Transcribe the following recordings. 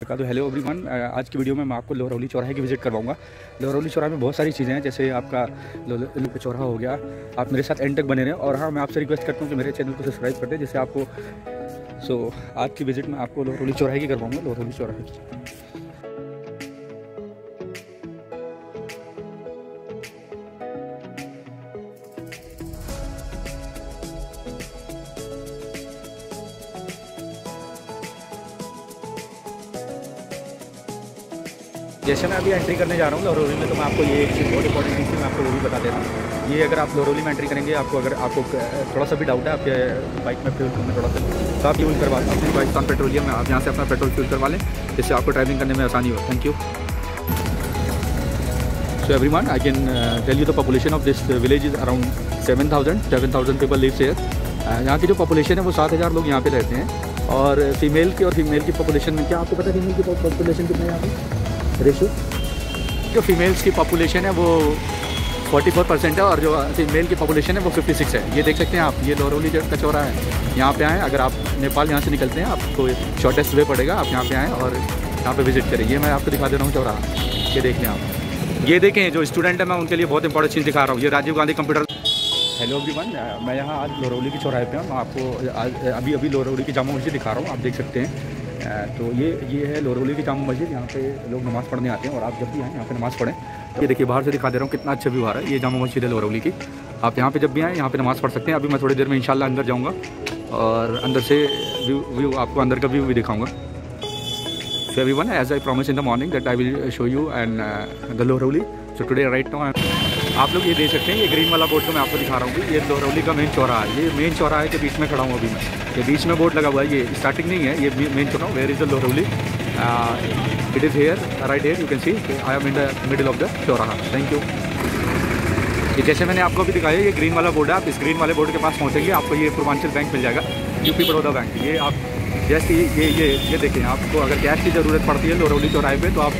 तो hello everyone आज की वीडियो में मैं आपको लोहरौली चौराहे की विज़िट करवाऊँगा। लोहरौली चौराहे में बहुत सारी चीज़ें हैं, जैसे आपका लोहरौली चौराहा हो गया, आप मेरे साथ एंड तक बने रहें, और हाँ मैं आपसे रिक्वेस्ट करता हूँ कि मेरे चैनल को सब्सक्राइब कर दें, जिससे आपको सो आज की विज़िट में आपको लोहरौली चौराहे की करवाऊँगा, लोहरौली चौराहे जैसे मैं अभी एंट्री करने जा रहा हूँ लोहरौली में तो मैं आपको ये चीज़ बहुत इंपॉर्टेंट चीज़ मैं आपको वो भी बता देता हूँ। ये अगर आप लोहरौली में एंट्री करेंगे, आपको अगर, आपको थोड़ा सा भी डाउट है, आपके बाइक में फ्यूल में थोड़ा सा तो आप यूज़ करवा, अपनी पाकिस्तान पेट्रोलियम में आप यहाँ से अपना पेट्रोल फ्यूल करवा लें, जिससे आपको ड्राइविंग करने में आसानी हो। Thank you so everyone I can tell you the population of this village is around seven thousand seven thousand people live here यहाँ की जो पॉपुलेशन है, वो सात हज़ार लोग यहाँ पे रहते हैं। और फीमेल की और फीमेल की पॉपुलेशन में क्या, आपको पता है फीमेल की पॉपुलेशन कितने यहाँ पे? रेशो जो फीमेल्स की पॉपुलेशन है, वो 44 परसेंट है और जो फीमेल की पॉपुलेशन है, वो 56 है। ये देख सकते हैं आप, ये लोहरौली का चौरा है। यहाँ पे आएँ, अगर आप नेपाल यहाँ से निकलते हैं, आपको शॉर्टेस्ट वे पड़ेगा, आप यहाँ पे आएँ और यहाँ पे विज़िट करें। ये मैं आपको दिखा दे रहा हूँ चौरा ये देख लें आप। ये देखें, जो स्टूडेंट है, मैं उनके लिए बहुत इंपॉर्टेंट चीज़ दिखा रहा हूँ। ये Rajiv Gandhi computer hello everyone यहाँ आज लोहरौली की चौराहे पे हूँ। मैं आपको अभी अभी लोहरौली की जामा मस्जिद दिखा रहा हूँ। आप देख सकते हैं। तो ये ये है लोहरौली की जामा मस्जिद, यहाँ पे लोग नमाज़ पढ़ने आते हैं और आप जब भी आएँ, यहाँ पे नमाज़ पढ़ें। ये देखिए, बाहर से दिखा दे रहा हूँ कितना अच्छा व्यू आ रहा है। ये जामा मस्जिद है लोहरौली की। आप यहाँ पे जब भी आएँ, यहाँ पे नमाज़ पढ़ सकते हैं। अभी मैं थोड़ी देर में इंशाल्लाह अंदर जाऊँगा और अंदर से व्यू व्यू, आपको अंदर का व्यू भी दिखाऊँगा। So everyone as I promise in the morning that I will show you and the Lohrauli so today right now आप लोग ये देख सकते हैं, ये ग्रीन वाला बोर्ड जो मैं आपको दिखा रहा हूँ ये लोहरौली का मेन चौराहा है। ये मेन चौराहे के बीच में खड़ा हूँ अभी मैं। ये बीच में बोर्ड लगा हुआ है, ये स्टार्टिंग नहीं है, ये मेन चौराहा where is the Lohrauli? It is here right here you can see I am in the middle of the chauraha. Thank you ये जैसे मैंने आपको अभी दिखाया, ये ग्रीन वाला बोर्ड है। आप इस ग्रीन वाले बोर्ड के पास पहुँचेंगे, आपको ये पूर्वांचल बैंक मिल जाएगा। यूपी बड़ौदा बैंक ये आप जैसे ये ये ये देखें, आपको अगर कैश की ज़रूरत पड़ती है लोहरौली चौराहे पे तो आप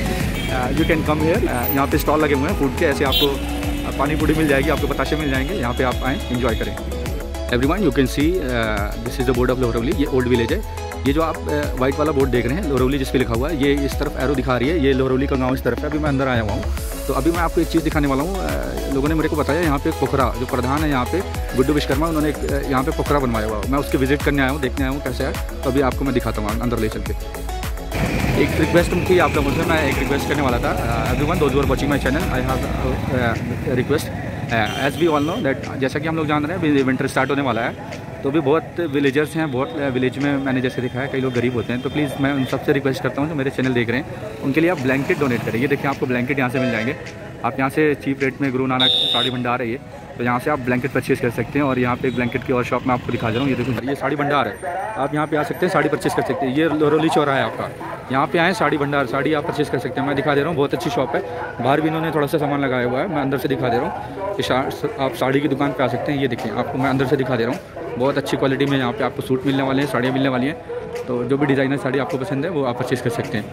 यू कैन कम हेयर यहाँ पे स्टॉल लगे हुए हैं फ़ूड के, ऐसे आपको पानी पूरी मिल जाएगी आपको बताशे मिल जाएँगे। यहाँ पे आप आएँ इन्जॉय करें। Everyone you can see this is the board of Lohrauli ये ओल्ड विलेज है। ये जो आप वाइट uh, वाला बोर्ड देख रहे हैं लोहरौली जिस पे लिखा हुआ है ये इस तरफ़ एरो दिखा रही है ये लोहरौली का गाँव इस तरफ़ है। अभी मैं अंदर आया हुआ हूँ। तो अभी मैं आपको एक चीज़ दिखाने वाला हूँ। Uh, लोगों ने मेरे को बताया यहाँ पे पोखरा जो प्रधान है यहाँ पे गुड्डू विश्वकर्मा उन्होंने uh, यहाँ पे पोखरा बनवाया हुआ मैं उसके विज़िट करने आया हूँ देखने आया हूँ कैसे है। तो अभी आपको मैं दिखाता हूँ अंदर ले चल के। एक रिक्वेस्ट थी आप लोगों से, मैं एक रिक्वेस्ट करने वाला था। Everyone those watching my channel I have request as we all know that जैसा कि हम लोग जान रहे हैं विंटर स्टार्ट होने वाला है तो भी बहुत विलेजर्स हैं, बहुत विलेज में मैंने जैसे देखा है, कई लोग गरीब होते हैं तो प्लीज़ मैं उन सबसे रिक्वेस्ट करता हूँ जो मेरे चैनल देख रहे हैं, उनके लिए आप ब्लैंकेट डोनेट करें। ये देखिए, आपको ब्लैंकेट यहाँ से मिल जाएँगे। आप यहाँ से चीप रेट में गुरु नानक साड़ी भंडार है ये तो यहाँ से आप ब्लैंकेट परचेज़ कर सकते हैं और यहाँ पे ब्लैंकेट की और शॉप में आपको दिखा दे रहा हूँ। ये देखो, ये साड़ी भंडार है। आप यहाँ पे आ सकते हैं, साड़ी परचेज़ कर सकते हैं। ये लोरोली चौरा है आपका। यहाँ पे आए, साड़ी भंडार, साड़ी आप परचेज़ कर सकते हैं। मैं दिखा दे रहा हूँ, बहुत अच्छी शॉप है। बाहर भी इन्होंने थोड़ा सा सामान लगाया हुआ है। मैं अंदर से दिखा दे रहा हूँ कि आप साड़ी की दुकान पर आ सकते हैं। ये देखें आपको मैं अंदर से दिखा दे रहा हूँ। बहुत अच्छी क्वालिटी में यहाँ पे आपको सूट मिलने वाले हैं, साड़ियाँ मिलने वाली हैं। तो जो भी डिज़ाइनर साड़ी आपको पसंद है, वो आप परचेज़ कर सकते हैं।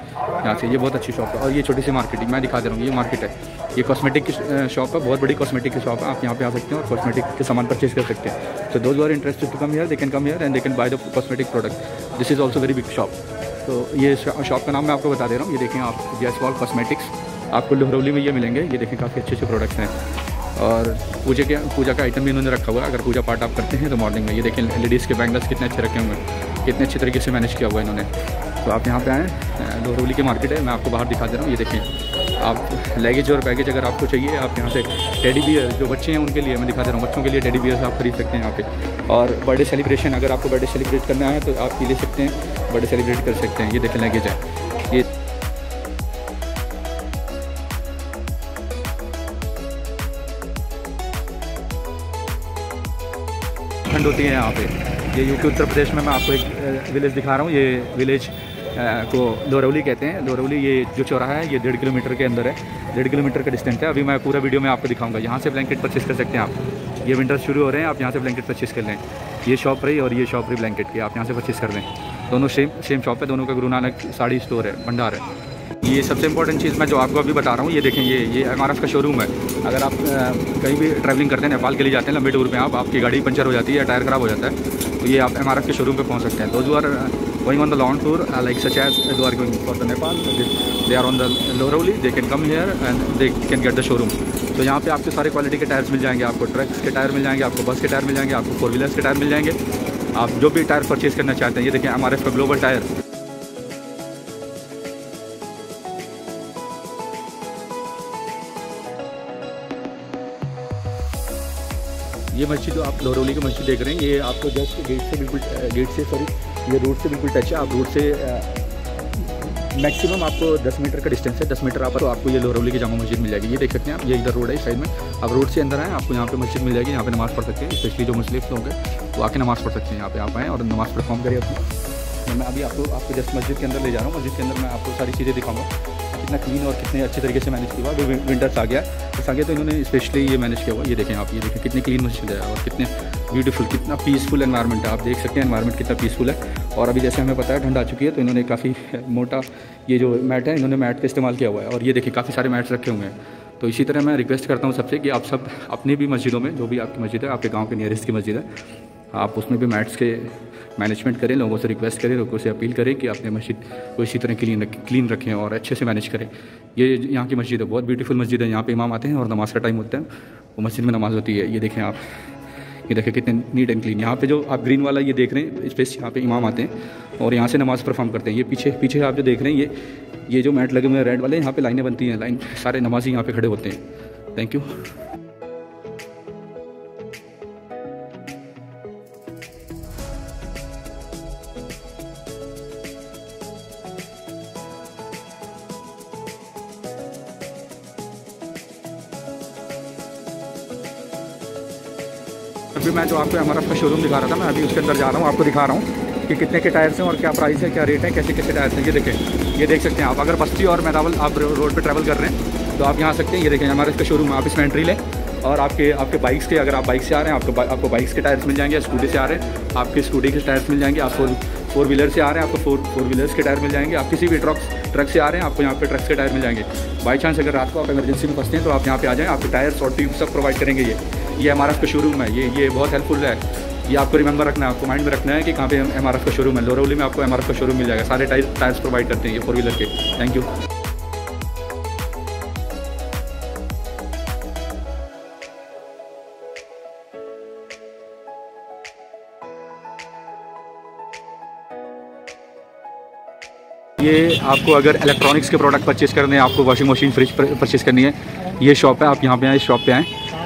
यहाँ से ये बहुत अच्छी शॉप है। और ये छोटी सी मार्केटिंग मैं दिखा दे रहा हूँ, ये मार्केट है। ये कॉस्मेटिक की शॉप है, बहुत बड़ी कॉस्मेटिक की शॉप है। आप यहाँ पे आ सकते हैं और कॉस्मेटिक के सामान परचेज़ कर सकते हैं। तो those are interested to come here they can come here and they can buy the cosmetic product this is also very big shop तो ये शॉप का नाम मैं आपको बता दे रहा हूँ। ये देखें आप जैस वॉल कॉस्मेटिक्स आपको लोहरौली में ये मिलेंगे। ये देखें काफ़ी अच्छे अच्छे प्रोडक्ट्स हैं। और पूजा के, पूजा का आइटम भी इन्होंने रखा हुआ है। अगर पूजा पाठ आप करते हैं तो मॉर्निंग में। ये देखें लेडीज़ के बैंगल्स कितने अच्छे रखे हुए हैं। कितने अच्छे तरीके से मैनेज किया हुआ है इन्होंने। तो आप यहाँ पे आएँ। लोहरौली की मार्केट है। मैं आपको बाहर दिखा दे रहा हूँ। ये देखें। आप लगेज और बैगेज अगर आपको चाहिए, आप यहाँ से टेडी बियर, जो बच्चे हैं उनके लिए मैं दिखा दे रहा हूँ बच्चों के लिए टेडी बियर्स आप खरीद सकते हैं यहाँ पे। और बर्थडे सेलिब्रेशन, अगर आपको बर्थडे सेलिब्रेट करना है तो आप ये ले सकते हैं, बर्थडे सेलिब्रेट कर सकते हैं। ये देखें लगेज है। ये ठंड होती है यहाँ पे। ये यूपी उत्तर प्रदेश में मैं आपको एक विलेज दिखा रहा हूँ। ये विलेज को दोरौली कहते हैं। दोरौली ये जो चौराहा है, ये डेढ़ किलोमीटर के अंदर है। डेढ़ किलोमीटर का डिस्टेंस है। अभी मैं पूरा वीडियो में आपको दिखाऊँगा। यहाँ से ब्लैंकेट परचेस कर सकते हैं आप। ये विंटर शुरू हो रहे हैं, आप यहाँ से ब्लैंकेट परचेस कर लें। ये शॉप रही और ये शॉप रही ब्लैंकेट की। आप यहाँ से परचेस कर लें। दोनों सेम सेम शॉप है। दोनों का गुरु नानक साड़ी स्टोर है, भंडार है। ये सबसे इंपॉर्टेंट चीज़ मैं जो आपको अभी बता रहा हूँ, ये देखें, ये ये एमआरएफ का शोरूम है। अगर आप कहीं भी ट्रैवलिंग करते हैं, नेपाल के लिए जाते हैं, लंबे टूर पे आप, आपकी गाड़ी पंचर हो जाती है या टायर ख़राब हो जाता है तो ये आप एम के शोरूम पे पहुँच सकते हैं। Those are going on the lawn tour uh, like such as they are going for the Nepal they, they are on the Lorauli they can come here and they can get the showroom. तो यहाँ पे आपके सारे quality के tyres मिल जाएँगे आपको trucks के tyre मिल जाएँगे आपको बस के टायर मिल जाएँगे आपको फोर व्हीलर्स के टायर मिल जाएँगे। आप जो भी टायर परचेज़ करना चाहते हैं ये देखें एम का ग्लोबल टायर ये मस्जिद जो आप लोहरौली की मस्जिद देख रहे हैं ये आपको जस्ट गेट से बिल्कुल गेट से सॉरी ये रोड से बिल्कुल टच है। आप रोड से मैक्सिमम आपको 10 मीटर का डिस्टेंस है। 10 मीटर आप तो आपको ये लोहरौली की जामा मस्जिद मिल जाएगी। ये देख सकते हैं आप, ये इधर रोड है इस साइड में। आप रोड से अंदर आएँ, आपको यहाँ पे मस्जिद मिल जाएगी, यहाँ पे नमाज़ पढ़ सकते हैं। स्पेशली जो मुस्लिम लोग हैं, वो आके नमाज़ पढ़ सकते हैं यहाँ पे। आप आएँ और नमाज़ परफॉर्म करिए अपनी। मैं अभी आपको आपको जस्ट मस्जिद के अंदर ले जा रहा हूँ। मस्जिद के अंदर मैं आपको सारी चीज़ें दिखाऊँगा। कितना क्लीन और कितने अच्छे तरीके से मैनेज किया हुआ विंटर्स आ गया। बस आगे तो इन्होंने स्पेशली ये मैनेज किया हुआ ये देखें आप, ये देखें कितनी क्लीन मस्जिद है और कितने ब्यूटीफुल कितना पीसफुल एनवायरनमेंट है। आप देख सकते हैं एनवायरनमेंट कितना पीसफुल है। और अभी जैसे हमें पता है, ठंड आ चुकी है तो इन्होंने काफ़ी मोटा ये जो मैट है, इन्होंने मैट का इस्तेमाल किया हुआ है। और ये देखिए, काफ़ी सारे मैट्स रखे हुए हैं। तो इसी तरह मैं रिक्वेस्ट करता हूँ सबसे कि आप सब अपनी भी मस्जिदों में, जो भी आपकी मस्जिद है, आपके गाँव के नियरेस्ट की मस्जिद है, आप उसमें भी मैट्स के मैनेजमेंट करें, लोगों से रिक्वेस्ट करें, लोगों से अपील करें कि अपने मस्जिद को इसी तरह क्लीन क्लीन रखें और अच्छे से मैनेज करें। ये यहाँ की मस्जिद है, बहुत ब्यूटीफुल मस्जिद है। यहाँ पे इमाम आते हैं और नमाज़ का टाइम होता है। वो मस्जिद में नमाज़ होती है। ये देखें आप। ये देखें कितने नीट एंड क्लीन। यहाँ पे जो आप ग्रीन वाला ये देख रहे हैं स्पेस यहाँ पे इमाम आते हैं और यहाँ से नमाज़ परफॉर्म करते हैं। ये पीछे पीछे आप जो देख रहे हैं, ये ये जो मैट लगे हुए हैं, रेड वाले, यहाँ पे लाइनें बनती हैं, लाइन, सारे नमाजी यहाँ पे खड़े होते हैं। थैंक यू अभी मैं जो आपको हमारा का शोरूम दिखा रहा था, मैं अभी उसके अंदर जा रहा हूँ, आपको दिखा रहा हूँ कि कितने के टायर्स हैं और क्या प्राइस है, क्या रेट है, कैसे कैसे टायर्स हैं, ये देखें। ये देख सकते हैं आप, अगर बस्ती और मैदावल आप रोड पर ट्रैवल कर रहे हैं तो आप यहाँ सकते हैं, ये देखें हमारे इसका शोरूम आप इसमें एंट्री लें और आपके आपके बाइक्स के, अगर आप बाइक से आ रहे हैं, आपको आपको बाइक्स के टायर्स मिल जाएँगे स्कूटी से आ रहे हैं, आपके स्कूटी के टायर्स मिल जाएँगे, आप फोर व्हीलर से आ रहे हैं, आपको फोर फोर व्हीलर्स के टायर मिल जाएँगे, आप किसी भी ट्रक ट्रक से आ रहे हैं, आपको यहाँ पे ट्रक्स के टायर मिल जाएँगे। बाई चांस अगर रात को आप इमरजेंसी में फंसते हैं तो आप यहाँ पे आ जाएँ, आपके टायर्स और ट्यूब सब प्रोवाइड करेंगे ये। ये एम का शोरूम है, ये ये बहुत हेल्पफुल है। ये आपको रिमेंबर रखना है, आपको माइंड में रखना है कि कहाँ पे एम का शोरूम है। लोरौली में आपको एमआरएफ का शोरूम मिल जाएगा। सारे टायर्स प्रोवाइड करते हैं ये फोर व्हीलर के। थैंक यू ये आपको अगर इलेक्ट्रॉनिक्स के प्रोडक्ट परचेज़ करने हैं, आपको वॉशिंग मशीन फ्रिज परचेज़ करनी है ये शॉप है, आप यहाँ पे आए, इस शॉप पे आएँ।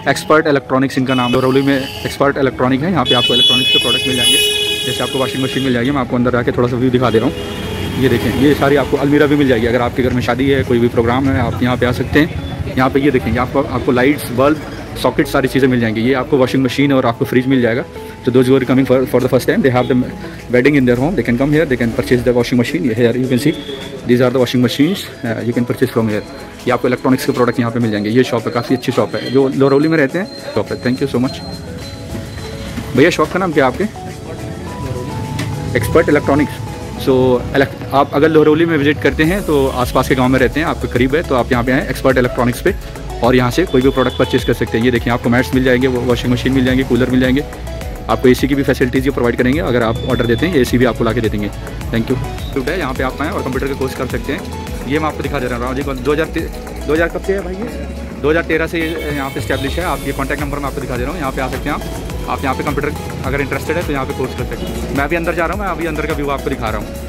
एक्सपर्ट इलेक्ट्रॉनिक्स इनका नाम है में एक्सपर्ट इलेक्ट्रॉनिक है। यहाँ पे आपको इलेक्ट्रॉनिक्स के प्रोडक्ट मिल जाएँगे। जैसे आपको वॉशिंग मशीन मिल जाएगी, मैं आपको अंदर जाके थोड़ा सा व्यू दिखा दे रहा हूँ। ये देखें, ये सारी आपको अलमीरा भी मिल जाएगी। अगर आपके घर में शादी है, कोई भी प्रोग्राम है, आप यहाँ पर आ सकते हैं। यहाँ पर ये देखेंगे आपको आपको लाइट्स बल्ब सॉकेट सारी चीज़ें मिल जाएँगी। ये आपको वॉशिंग मशीन और आपको फ्रिज मिल जाएगा। तो those were coming for the first time they have the wedding in their home they can come here they can purchase the washing machine here you can see these are the washing machine you can purchase from here ये आपको electronics के product यहाँ पे मिल जाएँगे। ये shop है, काफ़ी अच्छी शॉप है। जो लोरौली में रहते हैं शॉप है। थैंक यू सो मच भैया शॉप का नाम क्या आपके? एक्सपर्ट इलेक्ट्रॉनिक्स सो आप अगर लोहरौली में विज़िट करते हैं तो आसपास के गाँव में रहते हैं, आपके करीब है तो आप यहाँ पे आए एक्सपर्ट इलेक्ट्रॉनिक्स पे। और यहाँ से कोई भी प्रोडक्ट परचेज कर सकते हैं। ये देखिए, आपको मैट्स मिल जाएँगे वॉशिंग मशीन मिल जाएँगे कूलर मिल जाएँगे। आपको एसी की भी फैसिलिटीज़ ये प्रोवाइड करेंगे, अगर आप ऑर्डर देते हैं एसी भी आपको ला के दे देंगे। थैंक यू है, यहाँ पे आप आएँ और कंप्यूटर का कोर्स कर सकते हैं। ये मैं आपको दिखा दे रहा हूँ। जी दो हज़ार दो हज़ार कब से है भाई ये? दो हज़ार तेरह से यहाँ पे स्टैब्लिश है। आप ये कॉन्टैक्ट नंबर मैं आपको दिखा दे रहा हूँ। यहाँ पे आ सकते हैं आप। आप यहाँ पे कंप्यूटर अगर इंटरेस्टेड है तो यहाँ पे कोर्स कर सकते हैं। मैं अभी अंदर जा रहा हूँ, मैं अभी अंदर का व्यू आपको दिखा रहा हूँ।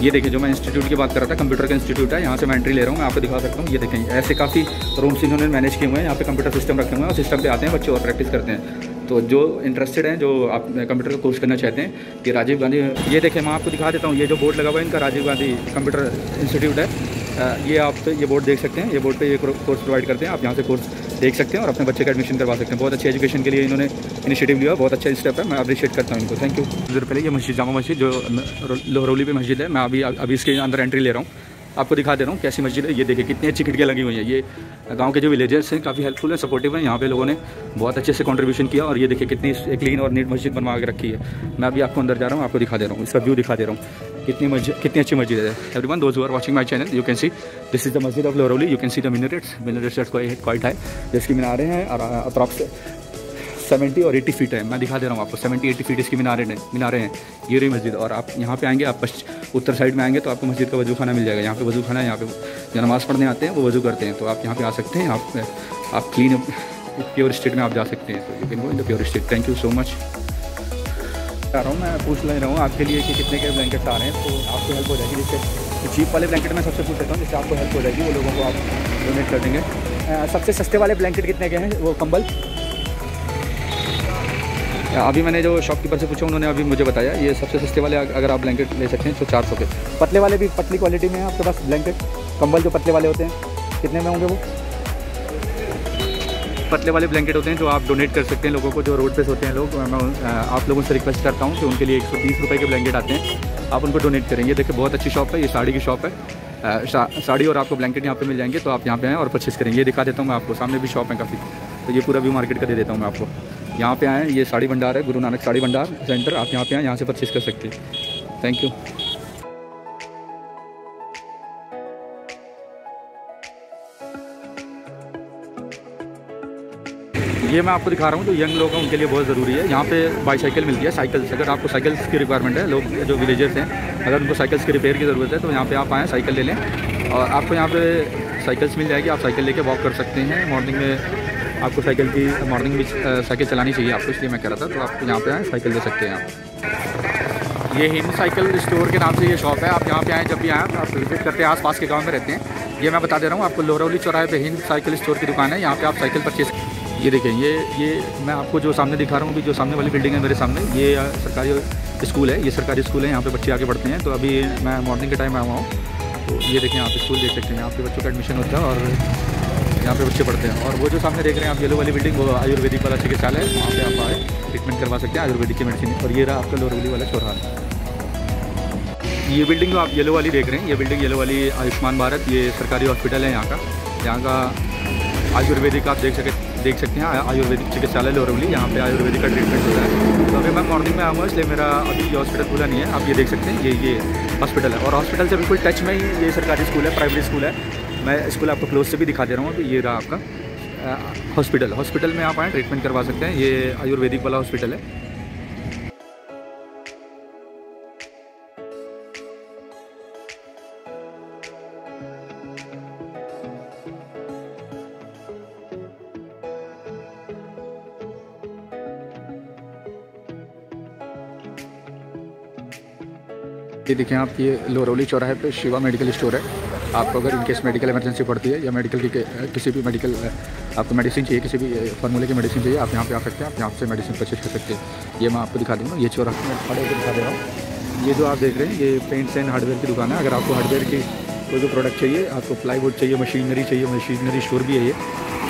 ये देखिए, जो मैं इंस्टीट्यूट की बात कर रहा था कंप्यूटर का इंस्टीट्यूट है, यहाँ से मैं एंट्री ले रहा हूँ मैं आपको दिखा सकता हूँ। ये देखें, ऐसे काफ़ी रूम्स इन्होंने मैनेज किए हुए हैं, यहाँ पे कंप्यूटर सिस्टम रखे हुए हैं और सिस्टम पे आते हैं, बच्चे और प्रैक्टिस करते हैं। तो जो इंटरेस्टेड हैं, जो आप कंप्यूटर का कोर्स करना चाहते हैं कि राजीव गांधी, ये देखें, मैं आपको दिखा देता हूँ, ये जो बोर्ड लगा हुआ है, इनका राजीव गांधी कंप्यूटर इंस्टीट्यूट है। ये आप ये बोर्ड देख सकते हैं, ये बोर्ड पे ये कोर्स प्रोवाइड करते हैं, आप यहाँ से कोर्स देख सकते हैं और अपने बच्चे का एडमिशन करवा सकते हैं। बहुत अच्छी एजुकेशन के लिए इन्होंने इनिशिएटिव लिया, बहुत अच्छा स्टेप है, मैं अप्रिशिएट करता हूँ इनको। थैंक यू पहले ये मस्जिद, जामा मस्जिद, जो लोहरौली पे मस्जिद है, मैं अभी अभी इसके अंदर एंट्री ले रहा हूँ। आपको दिखा दे रहा हूँ कैसी मस्जिद है। ये देखिए, कितनी अच्छी खिड़कियाँ लगी हुई हैं। ये गाँव के जो विलेजर्स हैं, काफ़ी हेल्पफुल है सपोर्टिव है। यहाँ पे लोगों ने बहुत अच्छे से कंट्रीब्यूशन किया और ये देखिए कितनी क्लीन और नीट मस्जिद बनवा के रखी है। मैं अभी आपको अंदर जा रहा हूँ, आपको दिखा दे रहा हूँ, इसका व्यू दिखा दे रहा हूँ। कितनी मस्जिद कितनी अच्छी मस्जिद है। Everyone those are watching my channel you can see this is the masjid of Lohrauli you can see the minarets minarets quite high जिसकी मीनारें हैं और अप्रॉक्स सेवेंटी और एटी फीट है मैं दिखा दे रहा हूँ आपको सेवेंटी एटी फीट इसकी मीनारे मीनारे हैं ये रही मस्जिद और आप यहाँ पे आएँगे आप उत्तर साइड में आएँगे तो आपको मस्जिद का वज़ू खाना मिल जाएगा यहाँ पे वज़ू खाना है यहाँ पे जो नमाज़ पढ़ने आते हैं वो वज़ू करते हैं तो आप यहाँ पे आ सकते हैं आप आप क्लीन प्योर स्टेट में आप जा सकते हैं तो you can go in the pure state thank you so much आ रहा हूँ, मैं पूछ ले रहा हूँ आपके लिए कि कितने के ब्लैंकेट्स आ रहे हैं तो आपको हेल्प हो जाएगी। जैसे तो चीप वाले ब्लैंकेट मैं सबसे पूछ लेता हूँ, जिससे आपको हेल्प हो जाएगी, वो लोगों को आप डोनेट कर देंगे। सबसे सस्ते वाले ब्लैंकेट कितने के हैं, वो कंबल? अभी मैंने जो शॉपकीपर से पूछा, उन्होंने अभी मुझे बताया, ये सबसे सस्ते वाले अगर आप ब्लैंकेट ले सकते हैं तो चार सौ के। पतले वाले भी पतली क्वालिटी में है आपके पास ब्लैंकेट कंबल जो पतले वाले होते हैं, कितने में होंगे वो? पतले वाले ब्लैंकेट होते हैं जो आप डोनेट कर सकते हैं लोगों को, जो रोड पे सोते हैं लोग। मैं आप लोगों से रिक्वेस्ट करता हूँ कि उनके लिए एक सौ बीस रुपये के ब्लैंकेट आते हैं। आप उनको डोनेट करेंगे। देखिए, बहुत अच्छी शॉप है, ये साड़ी की शॉप है। साड़ी और आपको ब्लैंकेट यहाँ पे मिल जाएँगे तो आप यहाँ पे आएँ और परचेस करेंगे। ये दिखा देता हूँ मैं आपको, सामने भी शॉप है काफ़ी। तो ये पूरा व्यू मार्केट का दे देता हूँ मैं आपको। यहाँ पे आएँ, ये साड़ी भंडार है, गुरु नानक साड़ी भंडार सेंटर आप यहाँ पे आएँ, यहाँ से परचेज़ कर सकते हैं। थैंक यू ये मैं आपको दिखा रहा हूँ, जो यंग लोग हैं, उनके लिए बहुत ज़रूरी है। यहाँ पे बाईसाइकिल मिलती है साइकिल्स अगर आपको साइकिल्स की रिक्वायरमेंट है, लोग, जो विलेजर्स हैं, अगर उनको साइकिल्स की रिपेयर की ज़रूरत है तो यहाँ पे आप आएँ, साइकिल ले लें। और आपको यहाँ पे साइकिल्स मिल जाएगी, आप साइकिल लेके वॉक कर सकते हैं। मॉर्निंग में आपको साइकिल की मॉर्निंग में साइकिल चलानी चाहिए आपको, इसलिए मैं कह रहा था। तो आप यहाँ पर आएँ, साइकिल ले सकते हैं आप। ये हिंद साइकिल स्टोर के नाम से ये शॉप है। आप यहाँ पे आएँ, जब भी आएँ, आप विज़िट करते हैं आस के गाँव में रहते हैं। ये मैं बता दे रहा हूँ, आपको लोहरौली चौराहे पे हिंद साइकिल स्टोर की दुकान है। यहाँ पे आप साइकिल परचेज ये देखें, ये ये मैं आपको जो सामने दिखा रहा हूँ कि जो सामने वाली बिल्डिंग है मेरे सामने, ये सरकारी स्कूल है, ये सरकारी स्कूल है, यहाँ पे बच्चे आके पढ़ते हैं तो अभी मैं मॉर्निंग के टाइम आया हुआ हूँ तो ये देखें, आप स्कूल देख सकते हैं, यहाँ पे बच्चों का एडमिशन होता है और यहाँ पे बच्चे पढ़ते हैं, और वो जो सामने देख रहे हैं आप येलो वाली बिल्डिंग वो आयुर्वेदिक वाला चिकित्सालय है, वहाँ पे आप आए ट्रीटमेंट करवा सकते हैं, आयुर्वेदिक की मेडिसिन और ये रहा आपका लोरवली वाला चौराहा। ये बिल्डिंग जो आप येलो वाली देख रहे हैं, ये बिल्डिंग येलो वाली आयुष्मान भारत, ये सरकारी हॉस्पिटल है यहाँ का यहाँ का आयुर्वेदिक आप देख सके देख सकते हैं आयुर्वेदिक चिकित्सालय लोरवली, यहाँ पे आयुर्वेदिक का ट्रीटमेंट होता है। तो अभी मैं मॉर्निंग में आऊँगा, इसलिए मेरा अभी ये हॉस्पिटल खुला नहीं है। आप ये देख सकते हैं, ये ये हॉस्पिटल है। और हॉस्पिटल से बिल्कुल टच में ही ये सरकारी स्कूल है प्राइवेट स्कूल है। मैं स्कूल आपको क्लोज से भी दिखा दे रहा हूँ तो ये रहा आपका हॉस्पिटल हॉस्पिटल में आप आएँ ट्रीटमेंट करवा सकते हैं। ये आयुर्वेदिक वाला हॉस्पिटल है। ये देखें आप, ये लोरौली चौराहे पे शिवा मेडिकल स्टोर है। आपको अगर इनकेस मेडिकल इमरजेंसी पड़ती है या मेडिकल की किसी भी मेडिकल आपको मेडिसिन चाहिए, किसी भी फार्मूले की मेडिसिन चाहिए, आप यहाँ पे आ सकते हैं, आप यहाँ से मेडिसिन परचेज कर सकते हैं। ये मैं आपको दिखा दूँगा ये चौराहा मैं खड़े होकर दिखा दे रहा हूँ। ये जो आप देख रहे हैं, ये पेंट्स एंड हार्डवेयर की दुकान है। अगर आपको हार्डवेयर की कोई भी प्रोडक्ट चाहिए, आपको प्लाईवुड चाहिए मशीनरी चाहिए मशीनरी स्टोर भी है ये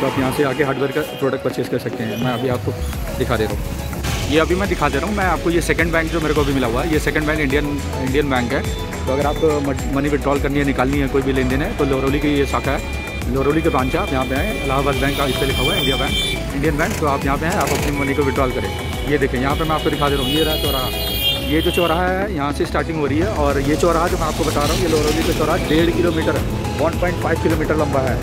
तो आप यहाँ से आके हार्डवेयर का प्रोडक्ट परचेज कर सकते हैं। मैं अभी आपको दिखा दे रहा हूँ। ये अभी मैं दिखा दे रहा हूँ। मैं आपको ये सेकंड बैंक जो मेरे को अभी मिला हुआ है, ये second bank Indian Indian bank है। तो अगर आपको मनी विड्रॉल करनी है, निकालनी है कोई भी लेन देन है तो लोहरौली की ये शाखा है। लोहरौली के ब्रांच है, आप यहाँ पे आए। इलाहाबाद बैंक का इस पर लिखा हुआ है इंडिया बैंक इंडियन बैंक तो आप यहाँ पे हैं आप अपनी मनी को विड्रॉल करें। ये देखें, यहाँ पर मैं आपको दिखा दे रहा हूँ, ये रहा चौराहा। ये जो चौराहा है, यहाँ से स्टार्टिंग हो रही है, और ये चौराहा जो मैं आपको बता रहा हूँ, ये लोहरौली का चौराहा डेढ़ kilometre one point five kilometre लंबा है।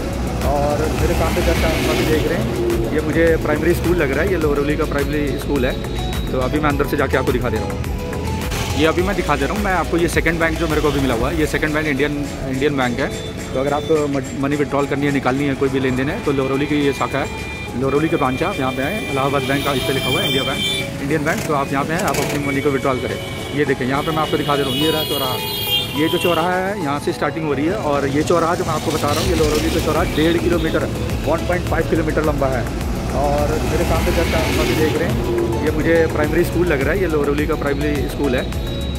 और मेरे सामने जैसा आप देख रहे हैं। ये मुझे प्राइमरी स्कूल लग रहा है, ये लोहरौली का प्राइमरी स्कूल है। तो अभी मैं अंदर से जाके आपको दिखा दे रहा हूँ। ये अभी मैं दिखा दे रहा हूँ, मैं आपको ये सेकंड बैंक जो मेरे को अभी मिला हुआ है, ये second bank Indian Indian bank है। तो अगर आप मनी विड्रॉल करनी है, निकालनी है कोई भी लेन देन है तो लोहरौली की ये शाखा है। लोहरौली के ब्रांच आप यहाँ पे आएँ, इलाहाबाद बैंक का इस पर लिखा हुआ है इंडिया बैंक इंडियन बैंक तो आप यहाँ पे हैं आप अपनी मनी को विड्रॉल करें। ये देखें, यहाँ पर मैं आपको दिखा दे रहा हूँ, ये रहा चौराहा। ये जो चौराहा है, यहाँ से स्टार्टिंग हो रही है, और ये चौराहा जो मैं आपको बता रहा हूँ, ये लोहरौली का चौराहा डेढ़ किलोमीटर है। 1.5 किलोमीटर लंबा है। और मेरे सामने घर का हम अभी देख रहे हैं। ये मुझे प्राइमरी स्कूल लग रहा है, ये लोहरौली का प्राइमरी स्कूल है।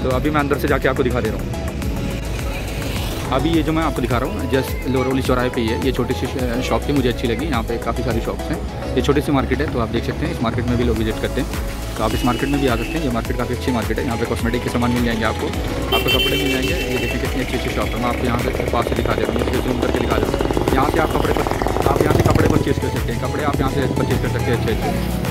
तो अभी मैं अंदर से जाके आपको दिखा दे रहा हूँ। अभी ये जो मैं आपको दिखा रहा हूँ, जस्ट लोहरौली चौराहे पे ही है। ये छोटी सी शॉप थी, मुझे अच्छी लगी। यहाँ पे काफ़ी सारी शॉप्स हैं। ये छोटी सी मार्केट है तो आप देख सकते हैं, इस मार्केट में भी लोग विज़िट करते हैं। तो आप इस मार्केट में भी आ सकते हैं। ये मार्केट काफ़ी अच्छी मार्केट है। यहाँ पे कॉस्मेटिक के सामान मिल जाएँगे आपको। आपको कपड़े मिल जाएँगे। ये देखिए कितनी अच्छी अच्छी शॉप है। मैं आपको यहाँ से पास से दिखा दे रहा हूँ। जूम करके दिखा दे रहा हूँ। यहाँ से आप कपड़े पर आप यहाँ से कपड़े परचेज़ कर सकते हैं। कपड़े आप यहाँ से परचेज़ कर सकते हैं अच्छे अच्छे